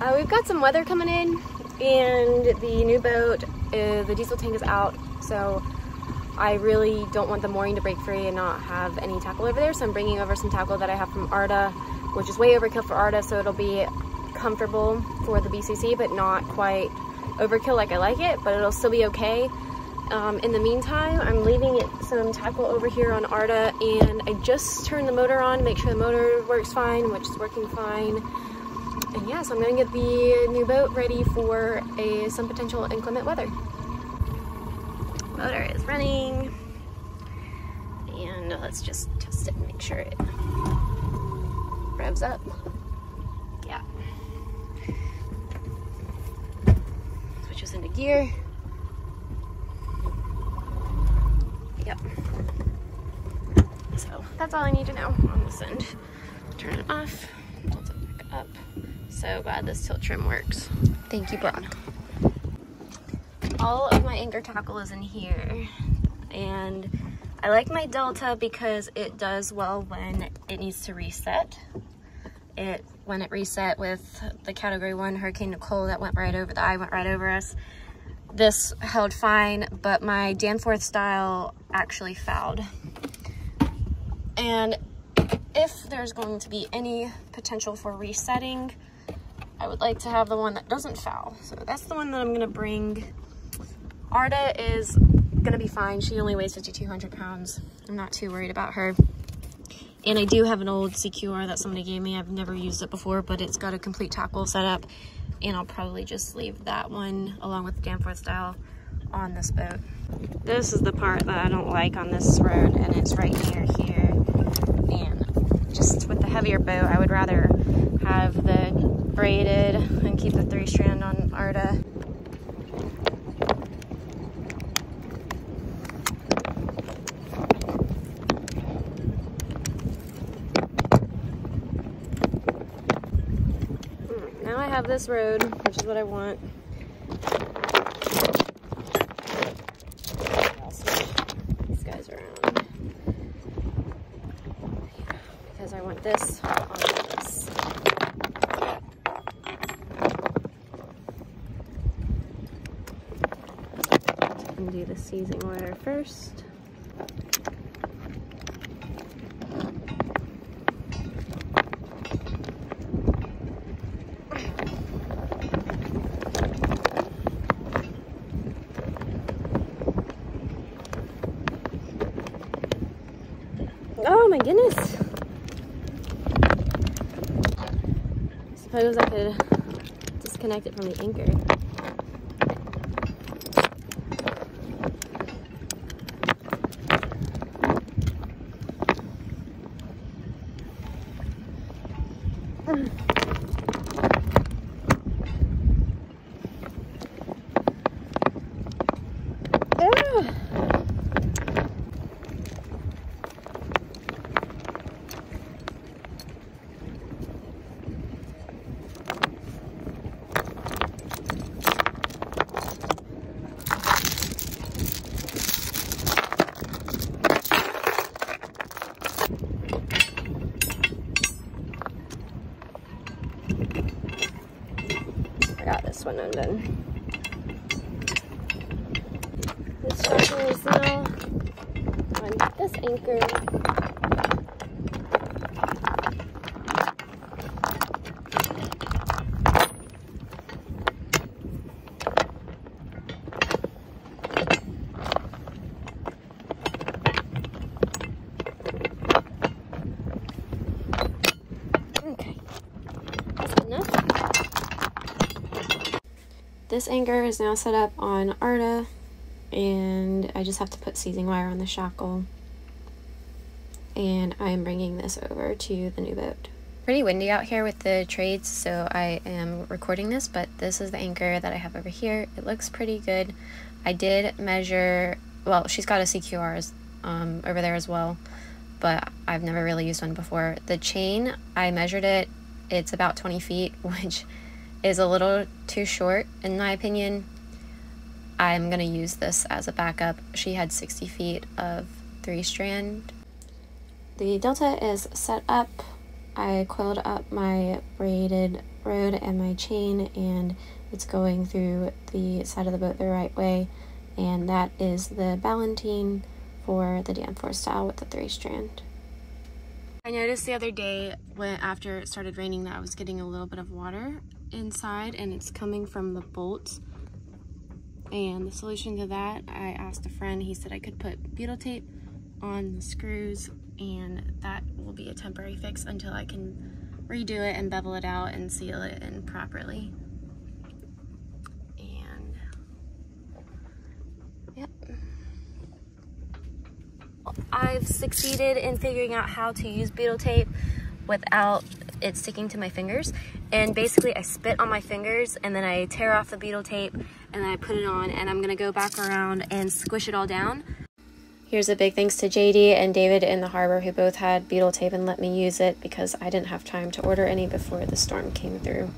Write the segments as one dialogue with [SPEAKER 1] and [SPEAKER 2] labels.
[SPEAKER 1] Uh, we've got some weather coming in and the new boat, uh, the diesel tank is out, so I really don't want the mooring to break free and not have any tackle over there. So I'm bringing over some tackle that I have from Artha, which is way overkill for Artha, so it'll be comfortable for the BCC, but not quite overkill like I like it, but it'll still be okay. Um, in the meantime, I'm leaving some tackle over here on Artha, and I just turned the motor on, to make sure the motor works fine, which is working fine and yeah, so I'm gonna get the new boat ready for a some potential inclement weather. Motor is running, and let's just test it and make sure it revs up. Yeah. Switches into gear. Yep. So that's all I need to know on this end. Turn it off, tilt it back up. So glad this tilt trim works. Thank you, Brock. All of my anchor tackle is in here. And I like my Delta because it does well when it needs to reset. It When it reset with the Category 1 Hurricane Nicole that went right over, the eye went right over us. This held fine, but my Danforth style actually fouled. And if there's going to be any potential for resetting, I would like to have the one that doesn't foul. So that's the one that I'm gonna bring. Artha is gonna be fine. She only weighs 5,200 pounds. I'm not too worried about her. And I do have an old CQR that somebody gave me. I've never used it before, but it's got a complete tackle setup. And I'll probably just leave that one along with the Danforth style on this boat. This is the part that I don't like on this rode, and it's right near here. And just with the heavier boat, I would rather have the braided and keep the three strand on Artha. Now I have this rode, which is what I want. These guys around. Because I want this do the seizing wire first. Oh my goodness. Suppose I could disconnect it from the anchor. This one undone. This sharpener is now on this anchor This anchor is now set up on Artha and I just have to put seizing wire on the shackle and I'm bringing this over to the new boat. Pretty windy out here with the trades so I am recording this but this is the anchor that I have over here. It looks pretty good. I did measure, well she's got a CQR um, over there as well but I've never really used one before. The chain, I measured it, it's about 20 feet which is a little too short, in my opinion. I'm going to use this as a backup. She had 60 feet of three strand. The Delta is set up. I coiled up my braided rode and my chain and it's going through the side of the boat the right way and that is the ballantine for the Danforth style with the three strand. I noticed the other day when after it started raining that I was getting a little bit of water inside and it's coming from the bolts and the solution to that I asked a friend he said I could put butyl tape on the screws and that will be a temporary fix until I can redo it and bevel it out and seal it in properly. And yep. I've succeeded in figuring out how to use butyl tape without it sticking to my fingers. And basically I spit on my fingers and then I tear off the butyl tape and then I put it on and I'm gonna go back around and squish it all down Here's a big thanks to JD and David in the harbor who both had butyl tape and let me use it because I didn't have time to order any before the storm came through.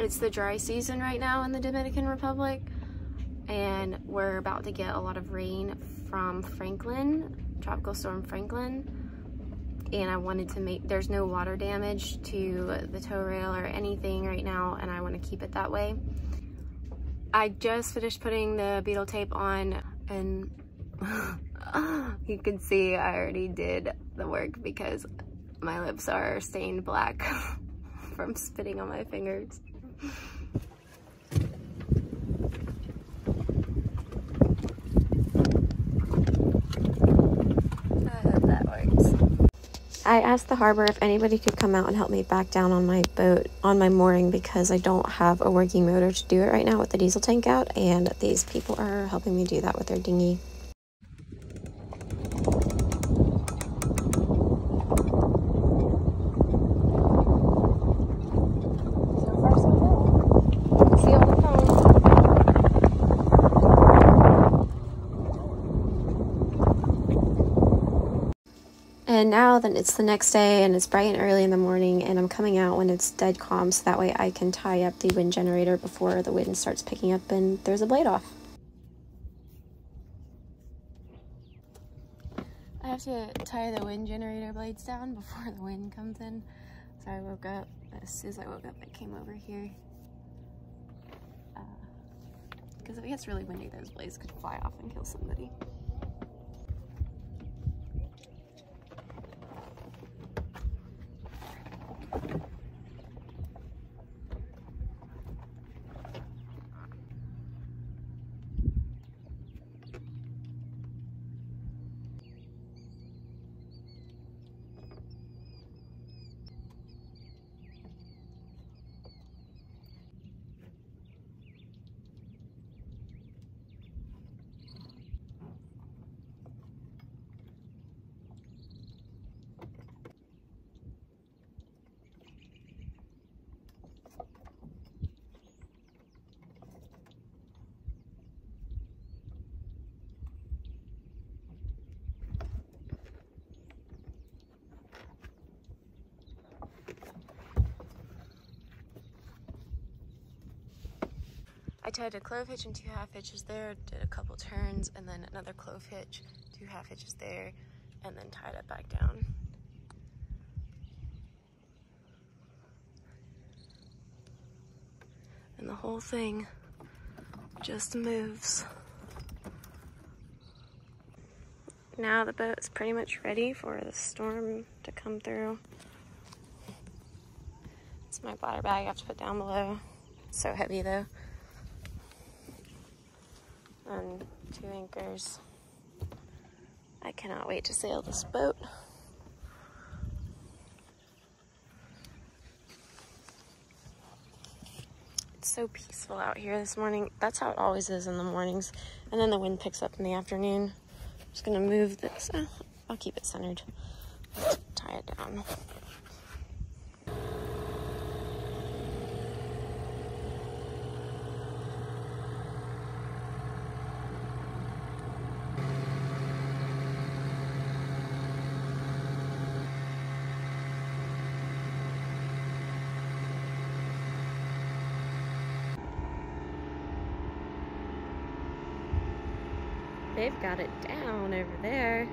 [SPEAKER 1] It's the dry season right now in the Dominican Republic and we're about to get a lot of rain from Franklin, Tropical Storm Franklin and I wanted to make, there's no water damage to the toe rail or anything right now and I want to keep it that way. I just finished putting the butyl tape on and you can see I already did the work because my lips are stained black from spitting on my fingers. I asked the harbor if anybody could come out and help me back down on my boat on my mooring because I don't have a working motor to do it right now with the diesel tank out and these people are helping me do that with their dinghy. And now then it's the next day and it's bright and early in the morning and I'm coming out when it's dead calm so that way I can tie up the wind generator before the wind starts picking up and there's a blade off. I have to tie the wind generator blades down before the wind comes in. So I woke up, as soon as I woke up I came over here. Because uh, if it gets really windy those blades could fly off and kill somebody. I tied a clove hitch and two half hitches there, did a couple turns, and then another clove hitch, two half hitches there, and then tied it back down. And the whole thing just moves. Now the boat is pretty much ready for the storm to come through. It's my bladder bag I have to put down below. It's so heavy though and two anchors. I cannot wait to sail this boat. It's so peaceful out here this morning. That's how it always is in the mornings. And then the wind picks up in the afternoon. I'm just gonna move this. Ah, I'll keep it centered. Tie it down. They've got it down over there.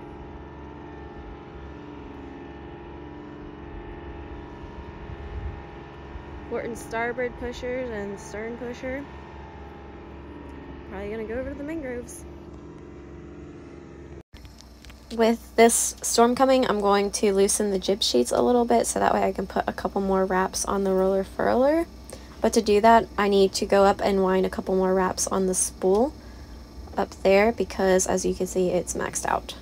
[SPEAKER 1] Wharton starboard pushers and stern pusher. Probably gonna go over to the mangroves. With this storm coming, I'm going to loosen the jib sheets a little bit so that way I can put a couple more wraps on the roller furler. But to do that, I need to go up and wind a couple more wraps on the spool up there because as you can see, it's maxed out.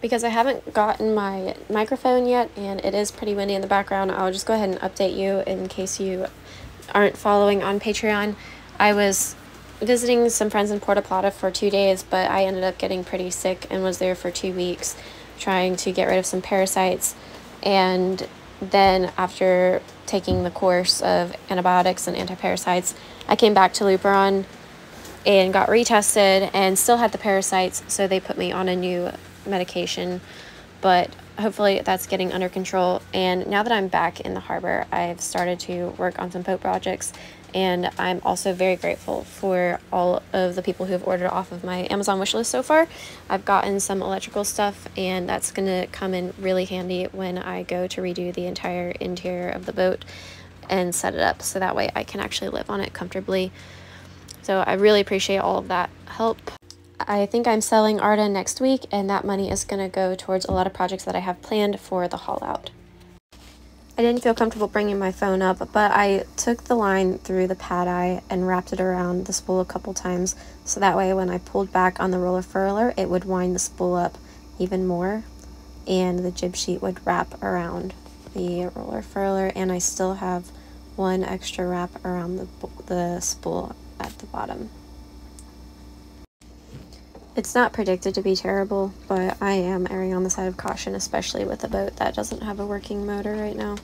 [SPEAKER 1] Because I haven't gotten my microphone yet and it is pretty windy in the background, I'll just go ahead and update you in case you aren't following on Patreon. I was visiting some friends in Puerto Plata for two days, but I ended up getting pretty sick and was there for two weeks trying to get rid of some parasites. And then after taking the course of antibiotics and antiparasites, I came back to Luperon and got retested and still had the parasites, so they put me on a new medication. But hopefully that's getting under control. And now that I'm back in the harbor, I've started to work on some boat projects and I'm also very grateful for all of the people who have ordered off of my Amazon wishlist so far. I've gotten some electrical stuff, and that's going to come in really handy when I go to redo the entire interior of the boat and set it up so that way I can actually live on it comfortably. So I really appreciate all of that help. I think I'm selling Artha next week, and that money is going to go towards a lot of projects that I have planned for the haul out. I didn't feel comfortable bringing my phone up, but I took the line through the pad eye and wrapped it around the spool a couple times so that way when I pulled back on the roller furler, it would wind the spool up even more and the jib sheet would wrap around the roller furler and I still have one extra wrap around the, the spool at the bottom. It's not predicted to be terrible, but I am erring on the side of caution, especially with a boat that doesn't have a working motor right now.